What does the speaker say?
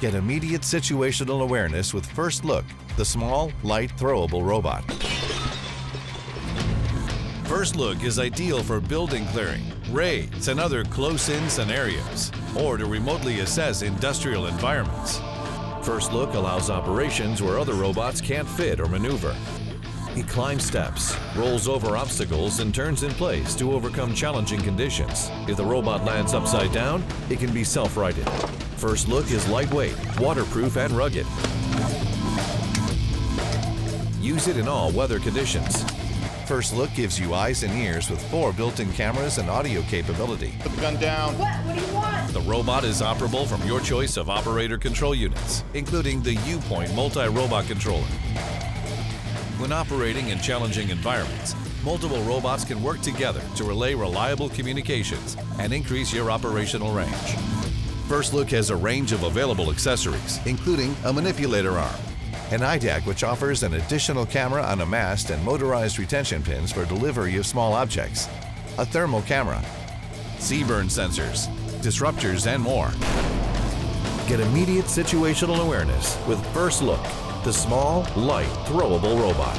Get immediate situational awareness with FirstLook, the small, light, throwable robot. FirstLook is ideal for building clearing, raids, and other close-in scenarios, or to remotely assess industrial environments. FirstLook allows operations where other robots can't fit or maneuver. It climbs steps, rolls over obstacles, and turns in place to overcome challenging conditions. If the robot lands upside down, it can be self-righted. FirstLook is lightweight, waterproof, and rugged. Use it in all weather conditions. FirstLook gives you eyes and ears with four built-in cameras and audio capability. Put the gun down. What? What do you want? The robot is operable from your choice of operator control units, including the uPoint multi-robot controller. When operating in challenging environments, multiple robots can work together to relay reliable communications and increase your operational range. FirstLook has a range of available accessories, including a manipulator arm, an IDAC which offers an additional camera on a mast and motorized retention pins for delivery of small objects, a thermal camera, CBRN sensors, disruptors, and more. Get immediate situational awareness with FirstLook, the small, light, throwable robot.